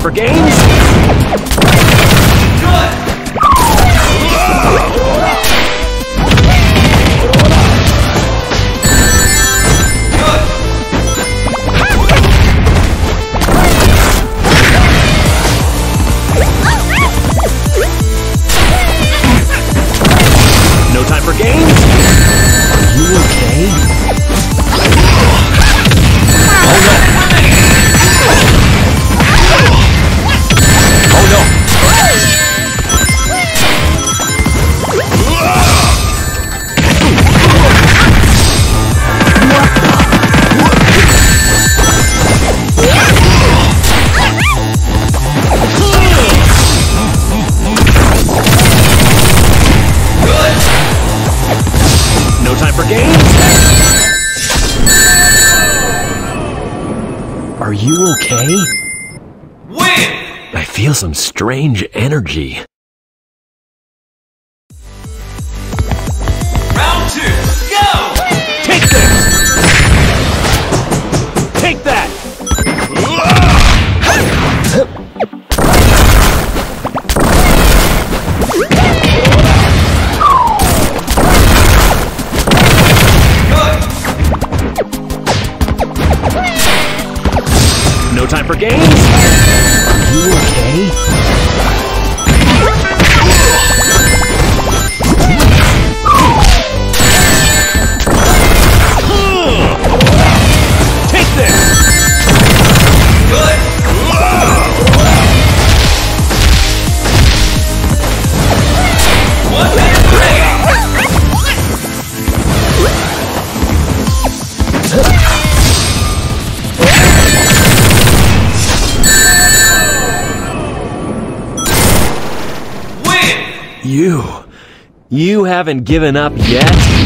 for games? No No time for games? Are you okay? Win! I feel some strange energy. No time for games? Are you okay? You. You haven't given up yet?